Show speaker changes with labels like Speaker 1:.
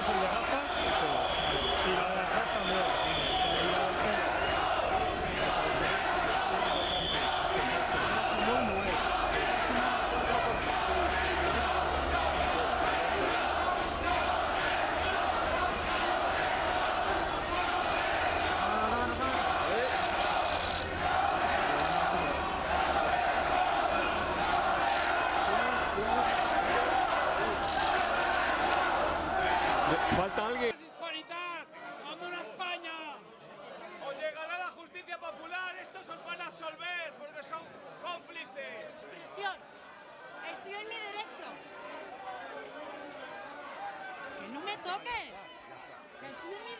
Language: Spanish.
Speaker 1: Herkese iyi hafta.
Speaker 2: Falta alguien.
Speaker 3: ¡Hispanidad! ¡Vamos a España! ¡Os llegará la justicia popular! ¡Estos os van a absolver porque son cómplices!
Speaker 4: Presión. Estoy en mi derecho. Que no me toque. Que estoy en mi